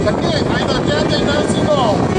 Sakit, I nak jalan dari situ.